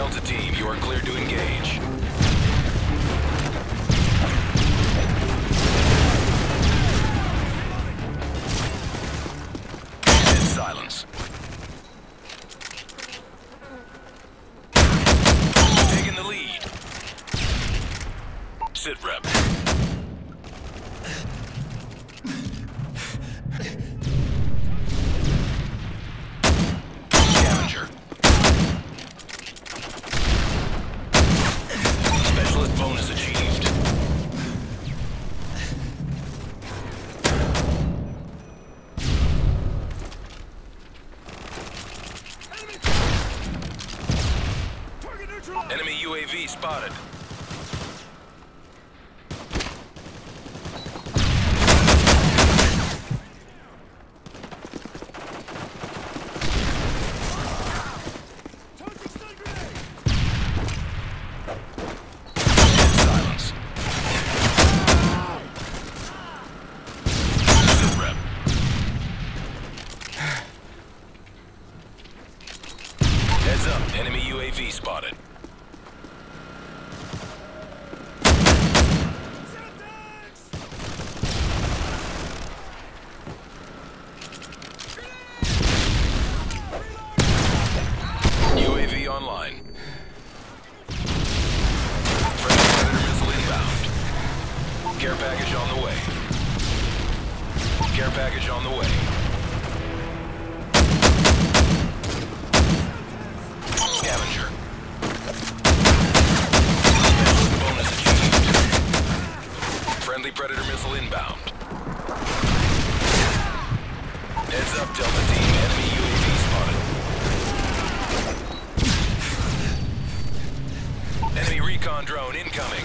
Delta team, you are cleared to engage. Dead silence. Taking the lead. Sit rep. Scavenger. Specialist bonus achieved. Enemy UAV spotted. Heads up, enemy UAV spotted. UAV online. Friendly Predator missile inbound. Care package on the way. Care package on the way. Scavenger. Bonus achieved. Friendly Predator missile inbound. Heads up, Delta Team. Enemy UAV spotted. Enemy recon drone incoming.